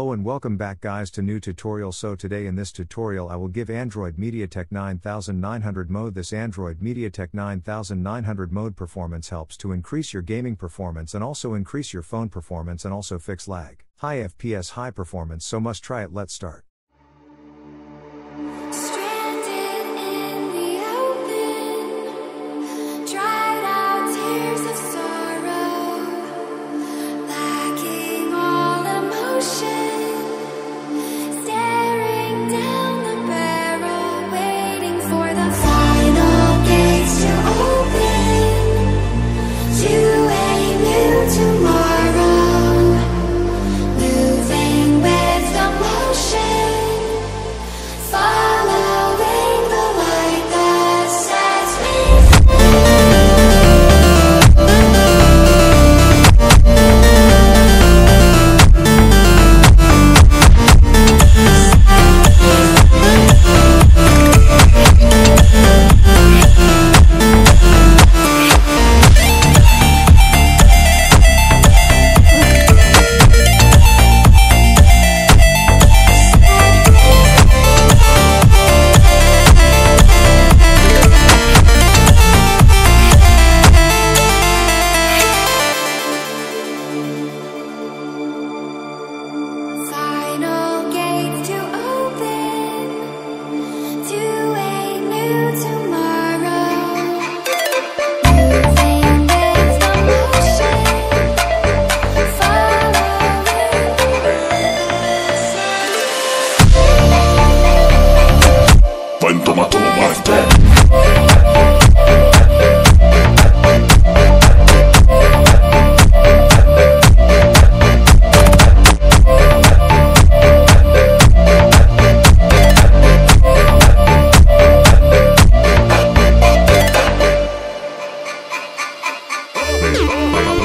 Hello and welcome back guys to new tutorial. So today in this tutorial I will give Android MediaTek 9900 mode. This Android MediaTek 9900 mode performance helps to increase your gaming performance and also increase your phone performance and also fix lag, high FPS high performance so must try it. Let's start. Bye-bye.